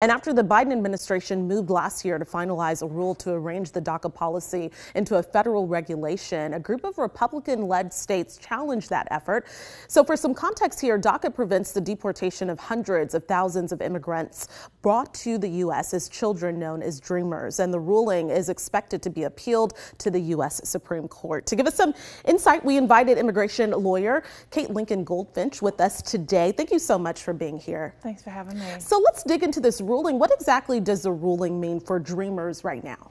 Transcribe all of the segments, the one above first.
And after the Biden administration moved last year to finalize a rule to arrange the DACA policy into a federal regulation, a group of Republican led states challenged that effort. So, for some context here, DACA prevents the deportation of hundreds of thousands of immigrants brought to the U.S. as children known as Dreamers. And the ruling is expected to be appealed to the U.S. Supreme Court. To give us some insight, we invited immigration lawyer Kate Lincoln Goldfinch with us today. Thank you so much for being here. Thanks for having me. So, let's dig into this ruling. What exactly does the ruling mean for Dreamers right now?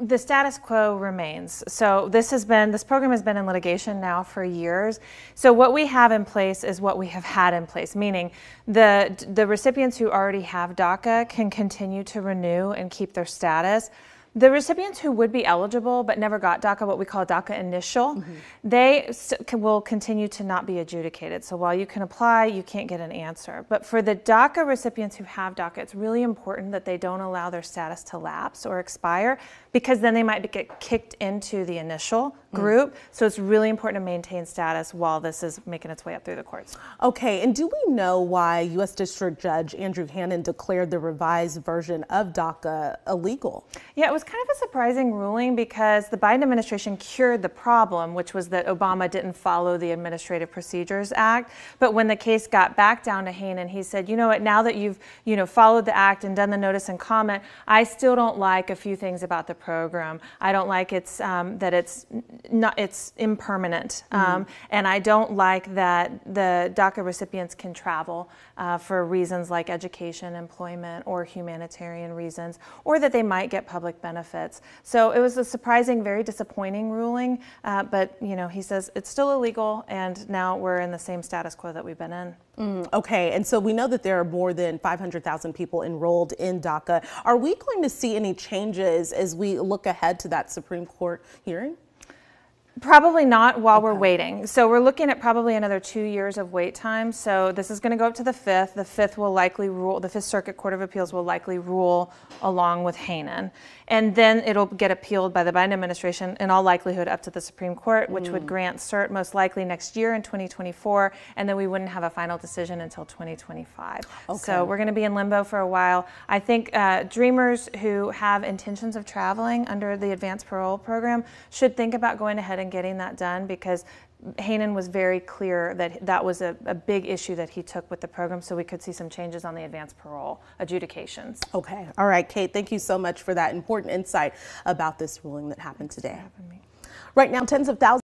the status quo remains. So this has been this program has been in litigation now for years. So what we have in place is what we have had in place, meaning the the recipients who already have DACA can continue to renew and keep their status. The recipients who would be eligible but never got DACA, what we call DACA initial, mm-hmm. they will continue to not be adjudicated. So while you can apply, you can't get an answer. But for the DACA recipients who have DACA, it's really important that they don't allow their status to lapse or expire because then they might get kicked into the initial mm. group. So it's really important to maintain status while this is making its way up through the courts. Okay, and do we know why U.S. District Judge Andrew Hanen declared the revised version of DACA illegal? Yeah, it was kind of a surprising ruling because the Biden administration cured the problem, which was that Obama didn't follow the Administrative Procedures Act. But when the case got back down to Hanen, he said, you know what, now that you've you know followed the act and done the notice and comment, I still don't like a few things about the program. I don't like it's um, that it's not it's impermanent, mm-hmm. um, and I don't like that the DACA recipients can travel uh, for reasons like education, employment, or humanitarian reasons, or that they might get public benefits. So it was a surprising, very disappointing ruling. Uh, but you know, he says it's still illegal, and now we're in the same status quo that we've been in. Mm, okay, and so we know that there are more than 500,000 people enrolled in DACA. Are we going to see any changes as we look ahead to that Supreme Court hearing? Probably not while okay. we're waiting. So we're looking at probably another two years of wait time. So this is going to go up to the fifth. The fifth will likely rule, the Fifth Circuit Court of Appeals will likely rule along with Hanen. And then it'll get appealed by the Biden administration in all likelihood up to the Supreme Court, which mm. would grant cert most likely next year in 2024. And then we wouldn't have a final decision until 2025. Okay. So we're going to be in limbo for a while. I think uh, dreamers who have intentions of traveling under the advanced parole program should think about going ahead and getting that done because Hanen was very clear that that was a, a, big issue that he took with the program, so we could see some changes on the advanced parole adjudications. Okay. All right, Kate, thank you so much for that important insight about this ruling that happened today. Right now, tens of thousands